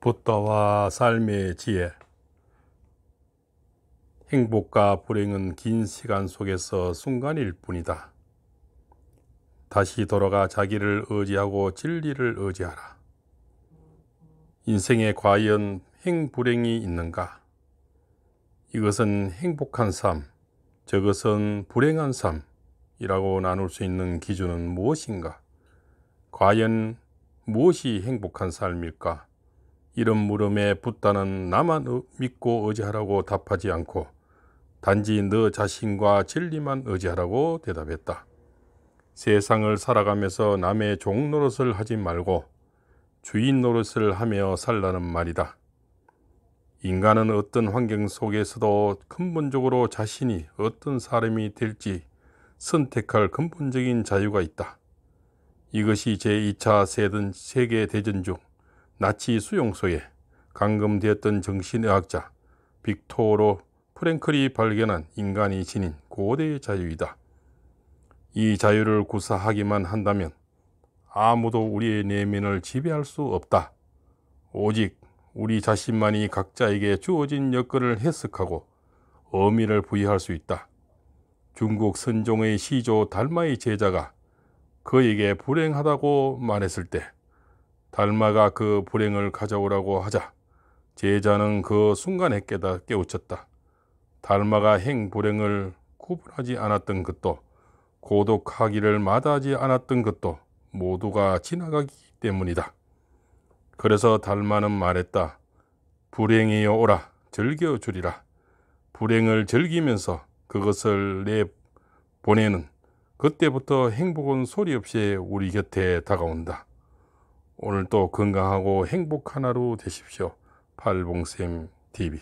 붓다와 삶의 지혜 행복과 불행은 긴 시간 속에서 순간일 뿐이다. 다시 돌아가 자기를 의지하고 진리를 의지하라. 인생에 과연 행불행이 있는가? 이것은 행복한 삶, 저것은 불행한 삶이라고 나눌 수 있는 기준은 무엇인가? 과연 무엇이 행복한 삶일까? 이런 물음에 붓다는 나만 믿고 의지하라고 답하지 않고 단지 너 자신과 진리만 의지하라고 대답했다. 세상을 살아가면서 남의 종 노릇을 하지 말고 주인 노릇을 하며 살라는 말이다. 인간은 어떤 환경 속에서도 근본적으로 자신이 어떤 사람이 될지 선택할 근본적인 자유가 있다. 이것이 제2차 세계대전 중 나치 수용소에 감금되었던 정신의학자 빅토로 프랭클이 발견한 인간이 지닌 고대의 자유이다. 이 자유를 구사하기만 한다면 아무도 우리의 내면을 지배할 수 없다. 오직 우리 자신만이 각자에게 주어진 여건을 해석하고 의미를 부여할 수 있다. 중국 선종의 시조 달마의 제자가 그에게 불행하다고 말했을 때 달마가 그 불행을 가져오라고 하자 제자는 그 순간에 깨다 깨우쳤다. 달마가 행 불행을 구분하지 않았던 것도 고독하기를 마다하지 않았던 것도 모두가 지나가기 때문이다. 그래서 달마는 말했다. 불행이여 오라 즐겨주리라. 불행을 즐기면서 그것을 내 보내는 그때부터 행복은 소리 없이 우리 곁에 다가온다. 오늘도 건강하고 행복한 하루 되십시오. 팔봉쌤 TV